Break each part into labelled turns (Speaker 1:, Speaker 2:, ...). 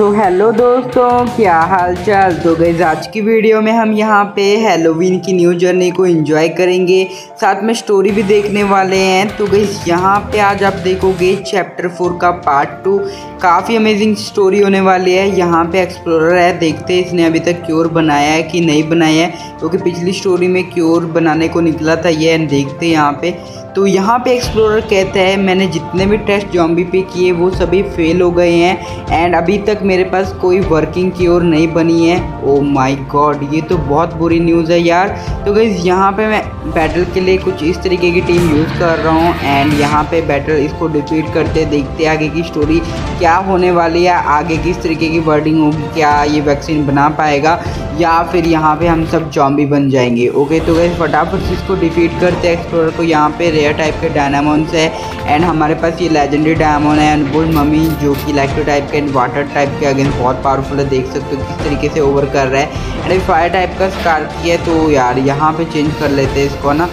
Speaker 1: तो हेलो दोस्तों, क्या हाल चाल? तो गई आज की वीडियो में हम यहाँ पे हेलोवीन की न्यू जर्नी को एंजॉय करेंगे, साथ में स्टोरी भी देखने वाले हैं। तो गई यहाँ पे आज आप देखोगे चैप्टर फोर का पार्ट टू काफ़ी अमेजिंग स्टोरी होने वाली है। यहाँ पे एक्सप्लोरर है, देखते हैं इसने अभी तक क्योर बनाया है कि नहीं बनाया है, क्योंकि तो पिछली स्टोरी में क्योर बनाने को निकला था ये देखते यहाँ पे। तो यहाँ पे एक्सप्लोरर कहता है, मैंने जितने भी टेस्ट जॉम्बी पे किए, वो सभी फेल हो गए हैं एंड अभी तक मेरे पास कोई वर्किंग की ओर नहीं बनी है. ओ माय गॉड ये तो बहुत बुरी न्यूज़ है यार। तो गई यहाँ पे मैं बैटल के लिए कुछ इस तरीके की टीम यूज़ कर रहा हूँ एंड यहाँ पे बैटल इसको डिफीट करते देखते आगे की स्टोरी क्या होने वाली है, आगे किस तरीके की वर्डिंग होगी, क्या ये वैक्सीन बना पाएगा, या फिर यहाँ पे हम सब जॉम्बी बन जाएँगे। ओके तो गई फटाफट इसको डिफीट करते एक्सप्लोर को यहाँ पे रेयर टाइप के डायनामोन्स है एंड हमारे पास ये लेजेंडरी डायमोन है अनबुल ममी जो कि इलेक्ट्रो टाइप के एंड वाटर टाइप के अगेंस्ट बहुत पावरफुल है, देख सकते हो किस तरीके से ओवर कर रहा है। एंड फायर टाइप का स्कारकी है तो यार यहाँ पे चेंज कर लेते हैं इसको ना।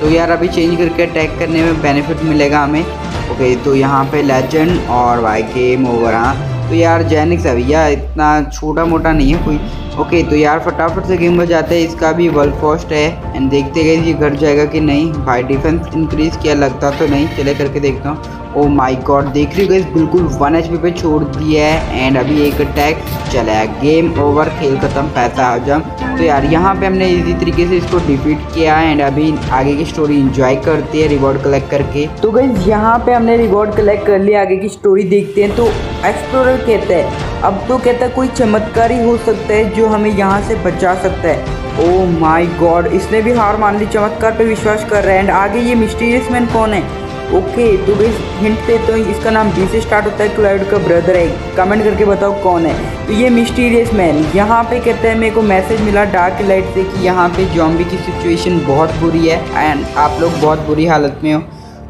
Speaker 1: तो यार अभी चेंज करके अटैक करने में बेनिफिट मिलेगा हमें। ओके तो यहाँ पे लेजेंड और वाई गेम ओवर हाँ। तो यार जैनिक्स भैया, इतना छोटा मोटा नहीं है कोई। ओके तो यार फटाफट से गेम बजाते जाते हैं। इसका भी वर्ल्ड फ़र्स्ट है। एंड देखते गए ये घट जाएगा कि नहीं। भाई डिफेंस इंक्रीज किया, लगता तो नहीं। चले करके देखता हूँ। ओ माय गॉड देख रही हो बिल्कुल वन एच पे छोड़ दिया है एंड अभी एक अटैक चला है। गेम ओवर खेल खत्म, पैसा हजम तो यार, यहाँ पे हमने इसी तरीके से इसको डिफीट किया एंड अभी आगे की स्टोरी इंजॉय करते हैं रिवॉर्ड कलेक्ट करके। तो गई यहाँ पे हमने रिवॉर्ड कलेक्ट कर लिया, आगे की स्टोरी देखते हैं। तो एक्सप्लोरर कहते हैं, अब तो कहता है, कोई चमत्कार ही हो सकता है जो हमें यहाँ से बचा सकता है। ओ माई गॉड इसने भी हार मान ली, चमत्कार पे विश्वास कर रहा है। एंड आगे ये मिस्टीरियस मैन कौन है? ओके तो भाई हिंट पे तो इसका नाम बी से स्टार्ट होता है क्लाउड का ब्रदर है। कमेंट करके बताओ कौन है। तो ये मिस्टीरियस मैन यहाँ पे कहते हैं, मेरे को मैसेज मिला डार्क लाइट से कि यहाँ पे जॉम्बी की सिचुएशन बहुत बुरी है एंड आप लोग बहुत बुरी हालत में हो।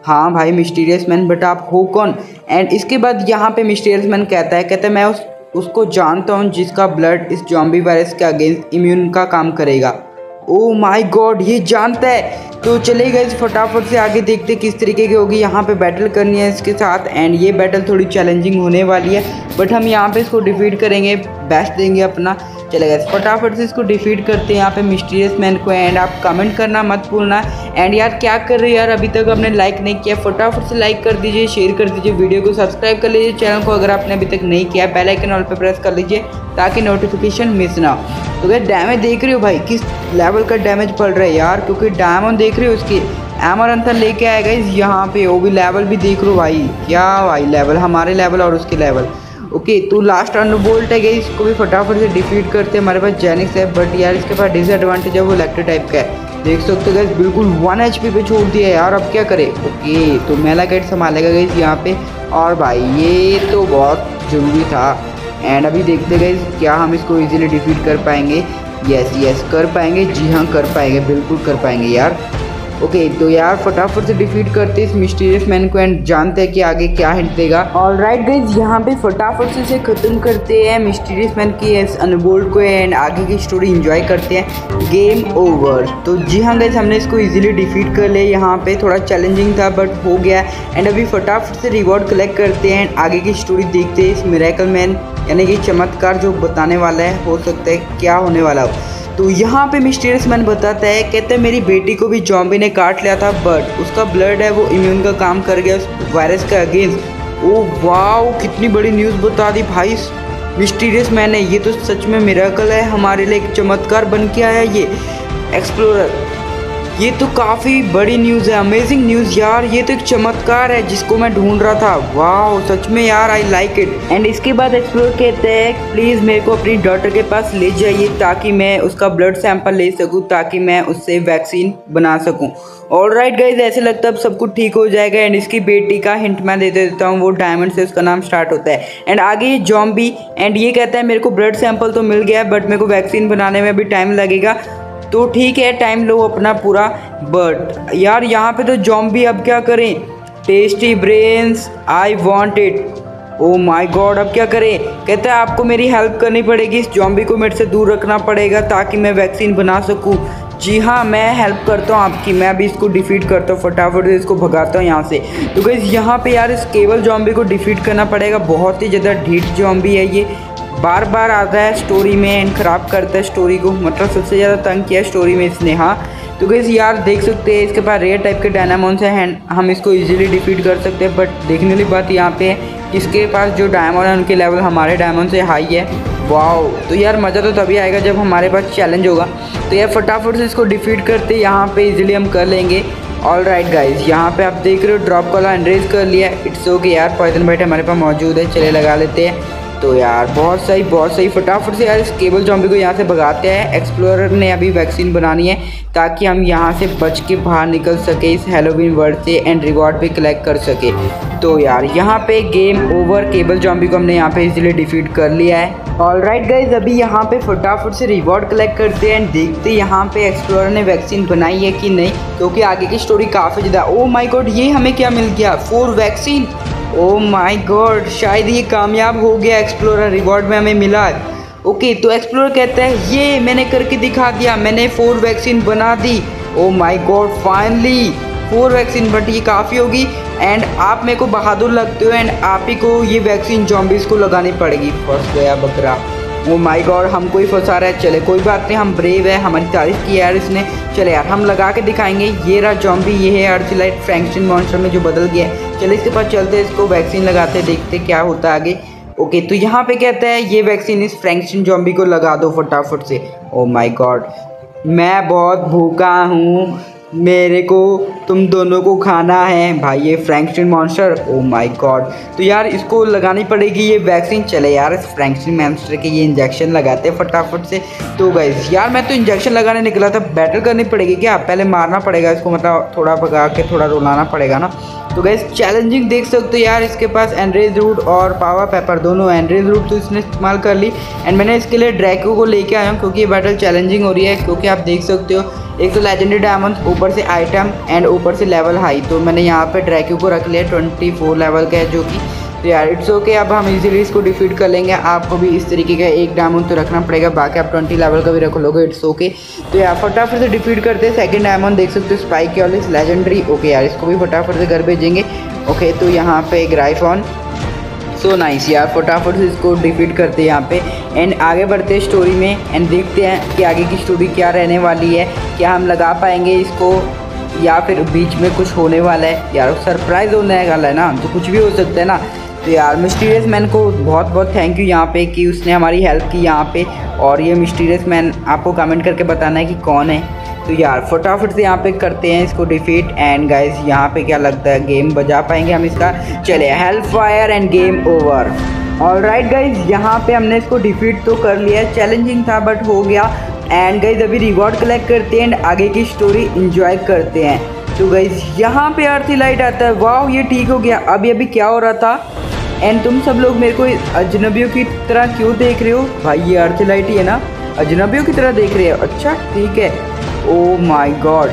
Speaker 1: हाँ भाई मिस्टीरियस मैन बट आप हो कौन? एंड इसके बाद यहाँ पे मिस्टीरियस मैन कहता है कहता है, मैं उस, उसको जानता हूँ जिसका ब्लड इस जॉम्बी वायरस के अगेंस्ट इम्यून का काम करेगा। ओ माय गॉड ये जानता है। तो चले गए फटाफट से आगे देखते किस तरीके की होगी यहाँ पे बैटल करनी है इसके साथ। एंड ये बैटल थोड़ी चैलेंजिंग होने वाली है बट हम यहाँ पे इसको डिफीट करेंगे बेस्ट देंगे अपना। चले गए फटाफट से इसको डिफीट करते हैं यहाँ पे मिस्टीरियस मैन को एंड आप कमेंट करना मत भूलना। एंड यार, क्या कर रहे हो यार? अभी तक आपने लाइक नहीं किया। फटाफट से लाइक कर दीजिए शेयर कर दीजिए वीडियो को सब्सक्राइब कर लीजिए चैनल को। अगर आपने अभी तक नहीं किया बेल आइकन ऑल पे प्रेस कर लीजिए ताकि नोटिफिकेशन मिस ना हो। तो क्या डैमेज देख रहे हो भाई? किस लेवल का डैमेज पड़ रहा है यार? क्योंकि डायमंड देख रहे हो उसकी। एमरंथन लेके आएगा इस यहाँ पे वो भी लेवल भी देख लो भाई। क्या भाई लेवल हमारे लेवल और उसके लेवल ओके तो लास्ट बोल्ट है गई, इसको भी फटाफट से डिफीट करते हैं। हमारे पास जेनिक्स है बट यार इसके पास डिसएडवांटेज है, वो इलेक्ट्रो टाइप का है। देख सकते हो गैस बिल्कुल वन एच पे छोड़ दिया यार, अब क्या करे? ओके तो मेला गेट संभालेगा गई यहाँ पे। और भाई, ये तो बहुत ज़रूरी था। एंड अभी देखते गए क्या हम इसको इजीली डिफीट कर पाएँगे। यस यस कर पाएँगे। जी हाँ कर पाएँगे, बिल्कुल कर पाएँगे यार। ओके तो यार, फटाफट से डिफीट करते इस मिस्टीरियस मैन को एंड जानते हैं कि आगे क्या हिंट देगा। और राइट गाइज़ यहाँ पे फटाफट से इसे ख़त्म करते हैं मिस्टीरियस मैन की अनबोल्ड को एंड आगे की स्टोरी इंजॉय करते हैं। गेम ओवर तो जी हाँ गाइज़ हमने इसको इजीली डिफीट कर लिया। यहाँ पे थोड़ा चैलेंजिंग था बट हो गया। एंड अभी फटाफट से रिवॉर्ड कलेक्ट करते हैं आगे की स्टोरी देखते हैं इस मेरेकल मैन यानी कि चमत्कार जो बताने वाला है, हो सकता है क्या होने वाला हो। तो यहाँ पे मिस्टीरियस मैन बताता है, कहते हैं, मेरी बेटी को भी जॉम्बी ने काट लिया था बट उसका ब्लड है, वो इम्यून का काम कर गया, उस वायरस के अगेंस्ट ओ वाह कितनी बड़ी न्यूज़ बता दी भाई मिस्टीरियस मैन है, ये तो सच में मेराकल है, हमारे लिए एक चमत्कार बन के आया ये एक्सप्लोरर ये तो काफ़ी बड़ी न्यूज़ है अमेजिंग न्यूज़ यार, ये तो एक चमत्कार है जिसको मैं ढूंढ रहा था। वाह सच में यार आई लाइक इट एंड इसके बाद एक्सप्लोर कहते हैं प्लीज़ मेरे को अपनी डॉटर के पास ले जाइए ताकि मैं उसका ब्लड सैंपल ले सकूँ, ताकि मैं उससे वैक्सीन बना सकूँ। और राइट गाइज़ ऐसे लगता है अब सब कुछ ठीक हो जाएगा। एंड इसकी बेटी का हिंट मैं दे देता हूँ, वो डायमंड से उसका नाम स्टार्ट होता है। एंड आगे ये जॉम्बी एंड ये कहता है मेरे को ब्लड सैंपल तो मिल गया है बट मेरे को वैक्सीन बनाने में भी टाइम लगेगा। तो ठीक है टाइम लो अपना पूरा। बट यार, यहाँ पे तो जॉम्बी अब क्या करें? Tasty brains I want it oh my god अब क्या करें? कहते हैं, आपको मेरी हेल्प करनी पड़ेगी। इस जॉम्बी को मेरे से दूर रखना पड़ेगा ताकि मैं वैक्सीन बना सकूँ। जी हाँ मैं हेल्प करता हूँ आपकी। मैं अभी इसको डिफीट करता हूँ, फटाफट से इसको भगाता हूँ यहाँ से। तो गैस यहाँ पे यार इस केवल जॉम्बी को डिफीट करना पड़ेगा। बहुत ही ज़्यादा ढीठ जॉम्बी है ये। बार बार आता है स्टोरी में एंड ख़राब करता है स्टोरी को। मतलब सबसे ज़्यादा तंग किया स्टोरी में इसने हाँ। तो गैस यार, देख सकते हैं, इसके पास रेयर टाइप के डायनामोन्स हैं हम इसको इजीली डिफीट कर सकते हैं बट देखने वाली बात यहाँ पे है इसके पास जो डायमंड है, उनके लेवल हमारे डायमंड से हाई है। वाओ तो यार, मज़ा तो तभी आएगा जब हमारे पास चैलेंज होगा। तो यार, फटाफट से इसको डिफीट करते यहाँ पे इजीली हम कर लेंगे। ऑल राइट गाइज़ यहाँ पे आप देख रहे हो ड्रॉप कॉल एंड्रेज कर लिया। इट्स ओके यार पॉइजन बाइट हमारे पास मौजूद है, चले लगा लेते हैं। तो यार, बहुत सही बहुत सही। फटाफट से यार इस केबल जॉम्बी को यहाँ से भगाते हैं। एक्सप्लोरर ने अभी वैक्सीन बनानी है ताकि हम यहाँ से बच के बाहर निकल सके, इस हेलोविन वर्ड से एंड रिवॉर्ड भी कलेक्ट कर सके। तो यार, यहाँ पे गेम ओवर केबल जॉम्बी को हमने यहाँ पे इजीली डिफीट कर लिया है। ऑल राइट गाइज़ अभी यहाँ पे फटाफट से रिवॉर्ड कलेक्ट करते हैं एंड देखते हैं यहाँ पे एक्सप्लोरर ने वैक्सीन बनाई है कि नहीं, क्योंकि आगे की स्टोरी काफ़ी ज़्यादा ओ माई गॉड ये हमें क्या मिल गया? Four vaccine oh my god शायद ये कामयाब हो गया एक्सप्लोरर रिवॉर्ड में हमें मिला। है ओके तो एक्सप्लोर कहता है, ये मैंने करके दिखा दिया, मैंने फोर वैक्सीन बना दी। ओ my god finally four vaccine but ये काफ़ी होगी। एंड आप मेरे को बहादुर लगते हो एंड आप ही को ये वैक्सीन जॉम्बिस को लगानी पड़ेगी। फ़र्स्ट गया बकरा। ओ माई गॉड हमको ही फंसा रहा है। चले, कोई बात नहीं, हम ब्रेव है, हमारी तारीफ़ की यार इसने। चले यार, हम लगा के दिखाएँगे, ये रहा जॉम्बी ये है अर्थिलाइट फ्रैंक्शन मॉन्स्टर में जो बदल गया है। चले, इसके पास चलते, इसको वैक्सीन लगाते, देखते क्या होता है आगे। ओके तो यहाँ पे कहता है, ये वैक्सीन इस फ्रैंक्शन जॉम्बी को लगा दो फटाफट से। ओ माई गॉड मैं बहुत भूखा हूँ। मेरे को, तुम दोनों को खाना है। भाई, ये Frankenstein monster oh my god तो यार, इसको लगानी पड़ेगी ये वैक्सीन चले यार फ्रैंकस्टिन मॉन्स्टर के ये इंजेक्शन लगाते हैं फटाफट से। तो गाइस यार, मैं तो इंजेक्शन लगाने निकला था। बैटल करनी पड़ेगी क्या? पहले मारना पड़ेगा इसको मतलब थोड़ा भगा के, थोड़ा रुलाना पड़ेगा ना। तो गैस चैलेंजिंग देख सकते हो यार, इसके पास एंड्रेज रूट और पावर पेपर दोनों एंड्रेज रूट तो इसने इस्तेमाल कर ली। एंड मैंने इसके लिए ड्रैको को लेके आया हूँ, क्योंकि ये बैटल चैलेंजिंग हो रही है, क्योंकि आप देख सकते हो। एक तो लेजेंडरी डायमंड ऊपर से आइटम एंड ऊपर से लेवल हाई तो मैंने यहाँ पे ड्रैक्यू को रख लिया ट्वेंटी फोर लेवल का है जो कि। तो यार इट्स ओके अब हम इजीली इसको डिफीट कर लेंगे। आपको भी इस तरीके का एक डायमंड तो रखना पड़ेगा, बाकी आप ट्वेंटी लेवल का भी रख लोगे इट्स ओके तो यार, फटाफट से डिफीट करते हैं। सेकेंड डायमंड देख सकते हो स्पाइक वाली लेजेंडरी ओके यार, इसको भी फटाफट से घर भेजेंगे। ओके तो यहाँ पे ग्राइफॉन सो नाइस यार फटाफट से इसको डिफीट करते हैं यहाँ पे। एंड आगे बढ़ते हैं स्टोरी में एंड देखते हैं कि आगे की स्टोरी क्या रहने वाली है, क्या हम लगा पाएँगे इसको, या फिर बीच में कुछ होने वाला है। यार सरप्राइज़ होने वाला है ना तो कुछ भी हो सकता है ना। तो यार मिस्टीरियस मैन को बहुत बहुत थैंक यू यहाँ पे कि उसने हमारी हेल्प की यहाँ पे। और ये मिस्टीरियस मैन आपको कमेंट करके बताना है कि कौन है। तो यार, फटाफट से यहाँ पे करते हैं इसको डिफीट एंड गाइस यहाँ पे क्या लगता है गेम बजा पाएँगे हम इसका। चले help fire and game over all right guys यहाँ पे हमने इसको डिफीट तो कर लिया है चैलेंजिंग था बट हो गया। एंड गाइज़ अभी रिवॉर्ड कलेक्ट करते हैं एंड आगे की स्टोरी इंजॉय करते हैं। तो गाइज़ यहाँ पे आरती लाइट आता है। वाह ये ठीक हो गया। अभी अभी क्या हो रहा था? एंड तुम सब लोग मेरे को अजनबियों की तरह क्यों देख रहे हो? भाई, ये आरती लाइट ही है ना? अजनबियों की तरह देख रहे हो। अच्छा ठीक है। ओ माय गॉड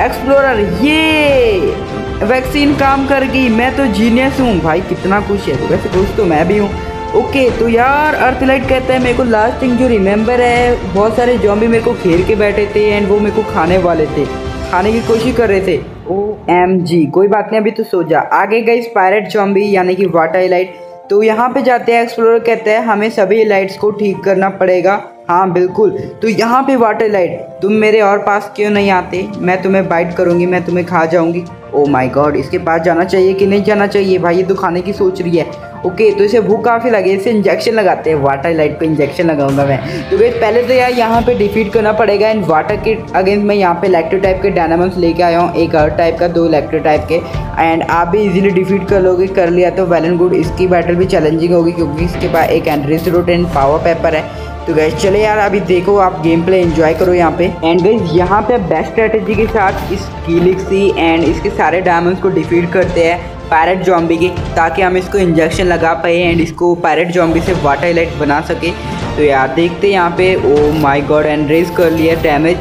Speaker 1: एक्सप्लोरर ये वैक्सीन काम कर गई मैं तो जीनियस हूँ। भाई, कितना खुश है। वैसे खुश तो मैं भी हूँ। ओके तो यार अर्थलाइट कहता है, मेरे को लास्ट थिंग जो रिमेंबर है, बहुत सारे जॉम्बी मेरे को घेर के बैठे थे एंड वो मेरे को खाने वाले थे। खाने की कोशिश कर रहे थे। ओ एम जी कोई बात नहीं, अभी तो सो जा। आगे गई पायरेट जॉम्बी यानी कि वाटर लाइट तो यहाँ पे जाते हैं एक्सप्लोरर कहते हैं, हमें सभी लाइट्स को ठीक करना पड़ेगा। हाँ बिल्कुल। तो यहाँ पे वाटर लाइट तुम मेरे और पास क्यों नहीं आते? मैं तुम्हें बाइट करूँगी, मैं तुम्हें खा जाऊँगी। ओ माय गॉड इसके पास जाना चाहिए कि नहीं जाना चाहिए? भाई, ये तो खाने की सोच रही है। ओके तो इसे भूख काफ़ी लगे, इसे इंजेक्शन लगाते हैं। वाटर लाइट को इंजेक्शन लगाऊँगा मैं। तो वे पहले तो यार यहाँ पे डिफीट करना पड़ेगा। एंड वाटर के अगेंस्ट मैं यहाँ पे इलेक्ट्रो टाइप के डायनामंस लेके आया हूँ। एक अर्थ टाइप का, दो इलेक्ट्रो टाइप के। एंड आप भी इजीली डिफीट कर लोगे, कर लिया तो वेल एंड गुड इसकी बैटल भी चैलेंजिंग होगी क्योंकि इसके पास एक एंड्रिस रूट एंड पावर पेपर है। तो गैस चले यार, अभी देखो आप गेम प्ले एंजॉय करो यहाँ पे। एंड गैस यहाँ पे बेस्ट स्ट्रेटेजी के साथ इस कीलिक्सी एंड इसके सारे डायमंड्स को डिफीट करते हैं पैरेट जॉम्बी के, ताकि हम इसको इंजेक्शन लगा पाए एंड इसको पैरेट जॉम्बी से वाटर लाइट बना सके। तो यार, देखते यहाँ पे। ओ माई गॉड एंड्रेज कर लिया डैमेज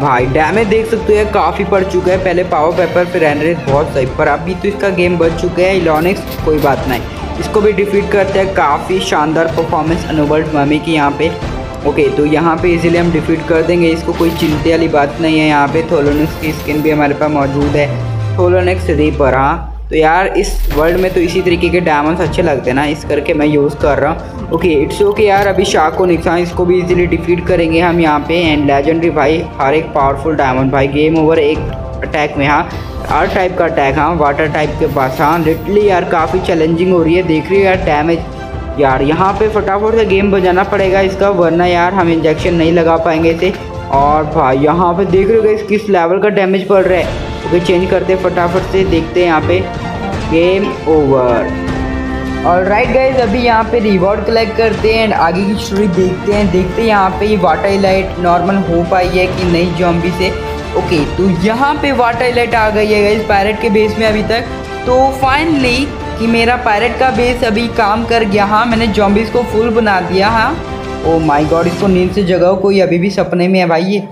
Speaker 1: भाई डैमेज देख सकते हो काफ़ी पड़ चुका है। पहले पावर पेपर फिर एंड्रेज बहुत सही, पर अभी तो इसका गेम बच चुका है इलेक्ट्रॉनिक्स कोई बात नहीं। इसको भी डिफीट करते हैं। काफ़ी शानदार परफॉर्मेंस अनुभव ममी की यहाँ पे। ओके तो यहाँ पे इजीली हम डिफीट कर देंगे। इसको कोई चिंते वाली बात नहीं है। यहाँ पे थोलोनिक्स की स्किन भी हमारे पास मौजूद है। थोलोनिक्स रीपर हाँ। तो यार, इस वर्ल्ड में तो इसी तरीके के डायमंड्स अच्छे लगते हैं ना। इस करके मैं यूज़ कर रहा हूँ। ओके इट्स ओके यार, अभी शाको निक्सा इसको भी इजीली डिफीट करेंगे हम यहाँ पे। एंड लेजेंडरी भाई, हर एक पावरफुल डायमंड भाई। गेम ओवर एक अटैक में हाँ। हर टाइप का अटैक हाँ वाटर टाइप के पास हाँ लिटली यार काफ़ी चैलेंजिंग हो रही है, देख रही हो यार डैमेज यार, यहाँ पे फटाफट से गेम बजाना पड़ेगा इसका, वरना यार हम इंजेक्शन नहीं लगा पाएँगे इसे। और भाई, यहाँ पे देख रहे हो किस लेवल का डैमेज पड़ रहा है। ओके चेंज करते फटाफट से, देखते हैं यहाँ पे। Game over all right guys अभी यहाँ पे रिवॉर्ड कलेक्ट करते हैं एंड आगे की स्टोरी देखते हैं। देखते हैं यहाँ पे ये वाटर लाइट नॉर्मल हो पाई है कि नहीं जॉम्बी से। ओके तो यहाँ पे वाटर लाइट आ गई है गाइज़ पैरेट के बेस में अभी तक। तो फाइनली कि मेरा पैरेट का बेस अभी काम कर गया। हाँ मैंने जॉम्बिस को फुल बना दिया हाँ। ओ माई गॉड इसको नींद से जगाओ, कोई अभी भी सपने में है भाई ये।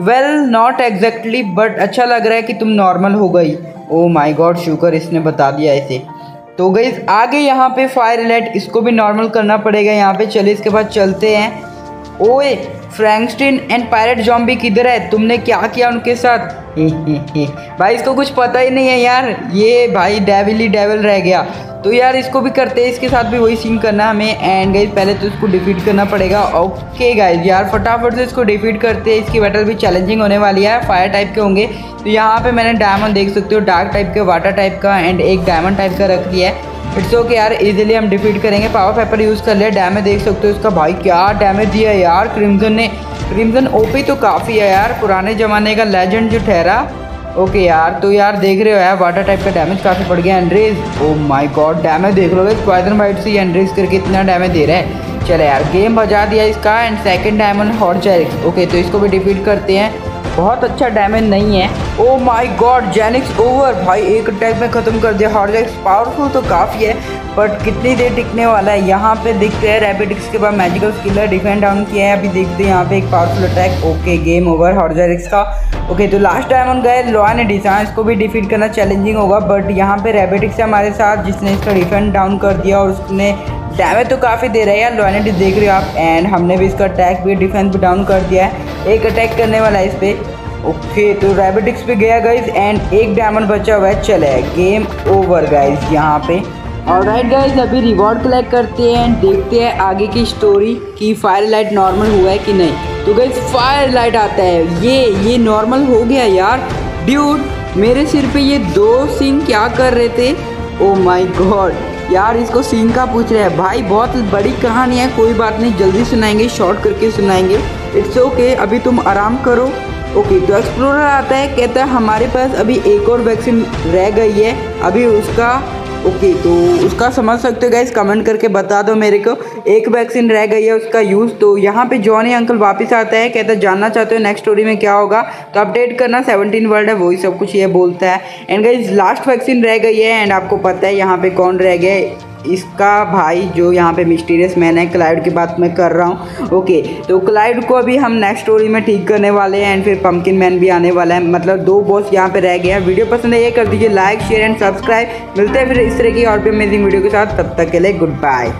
Speaker 1: वेल नॉट एग्जैक्टली बट अच्छा लग रहा है कि तुम नॉर्मल हो गई। ओ माई गॉड शुक्र, इसने बता दिया ऐसे तो गई आगे यहाँ पे फायर लाइट इसको भी नॉर्मल करना पड़ेगा यहाँ पे। चलिए, इसके बाद चलते हैं। ओए फ्रैंकस्टीन एंड पायरेट जॉम्बी किधर है? तुमने क्या किया उनके साथ? भाई, इसको कुछ पता ही नहीं है यार। ये भाई डेविल ही डेविल रह गया। तो यार इसको भी करते हैं, इसके साथ भी वही सीन करना हमें। एंड गाइज़ पहले तो इसको डिफीट करना पड़ेगा। ओके गाइज़ यार फटाफट से इसको डिफीट करते हैं। इसकी बैटल भी चैलेंजिंग होने वाली है। फायर टाइप के होंगे। तो यहाँ पे मैंने डायमंड देख सकते हो डार्क टाइप के वाटर टाइप का एंड एक डायमंड टाइप का रख दिया है। इट्स ओके यार इजीली हम डिफीट करेंगे। पावर पेपर यूज़ कर लिया। डैमेज देख सकते हो इसका। भाई क्या डैमेज दिया यार। क्रिम्जन ने क्रिम्जन ओपी तो काफ़ी है यार। पुराने ज़माने का लेजेंड जो ठहरा। ओके यार तो यार देख रहे हो, यार वाटर टाइप का डैमेज काफ़ी पड़ गया एंड्रेज ओ माय गॉड डैमेज देख लो स्पाइडर बाइट से एंड्रेज करके इतना डैमेज दे रहा है। चलो यार गेम बजा दिया इसका एंड सेकंड डायमंड हॉट जैरिक्स ओके तो इसको भी डिफीट करते हैं। बहुत अच्छा डैमेज नहीं है। ओ माय गॉड जेनिक्स ओवर भाई, एक अटैक में ख़त्म कर दिया। हॉट जैरिक्स पावरफुल तो काफ़ी है बट कितनी देर टिकने वाला है? यहाँ पे दिखते हैं रैपिडिक्स के बाद मैजिकल स्किलर डिफेंड डाउन किया है। अभी देखते हैं, यहाँ पे एक powerful attack okay game over हॉर्जरिक्स का। ओके तो लास्ट टाइम हम गए लोआ ने डिसा इसको भी डिफीट करना चैलेंजिंग होगा बट यहाँ पे रेबेटिक्स है हमारे साथ, जिसने इसका डिफेंड डाउन कर दिया और उसने डैमेज तो काफ़ी दे रहा है। यार लोआनिटी देख रहे हो आप एंड हमने भी इसका अटैक भी डिफेंस भी डाउन कर दिया है। एक अटैक करने वाला है इस पर ओके तो रेबेटिक्स पे गया गाइज़ एंड एक डायमंड बचा हुआ है। चले गेम ओवर गाइज़ यहाँ पे। और राइट गाइज़ अभी रिवॉर्ड कलेक्ट करते हैं एंड देखते हैं आगे की स्टोरी कि फायर लाइट नॉर्मल हुआ है कि नहीं। तो गाइज़ फायर लाइट आता है। ये ये नॉर्मल हो गया यार। ड्यूड मेरे सिर पे ये दो सिंह क्या कर रहे थे? ओ माई गॉड यार इसको सीन का पूछ रहे हैं? भाई बहुत बड़ी कहानी है कोई बात नहीं जल्दी सुनाएँगे शॉर्ट करके सुनाएँगे। इट्स ओके okay, अभी तुम आराम करो। ओके okay, तो एक्सप्लोरर आता है कहता है हमारे पास अभी एक और वैक्सीन रह गई है। अभी उसका ओके तो उसका समझ सकते हो गैस कमेंट करके बता दो मेरे को। एक वैक्सीन रह गई है उसका यूज़ तो यहाँ पे जॉनी अंकल वापस आता है, कहता है, जानना चाहते हो नेक्स्ट स्टोरी में क्या होगा? तो अपडेट करना सेवनटीन वर्ल्ड है, वही सब कुछ ये बोलता है। एंड गाइज़ लास्ट वैक्सीन रह गई है एंड आपको पता है यहाँ पे कौन रह गया इसका भाई जो यहाँ पे मिस्टीरियस मैन है क्लाइड की बात मैं कर रहा हूँ। ओके तो क्लाइड को अभी हम नेक्स्ट स्टोरी में ठीक करने वाले हैं एंड फिर पम्पकिन मैन भी आने वाला है। मतलब दो बॉस यहाँ पे रह गए हैं। वीडियो पसंद है ये कर दीजिए लाइक शेयर एंड सब्सक्राइब मिलते हैं फिर इस तरह की और भी अमेजिंग वीडियो के साथ। तब तक के लिए गुड बाय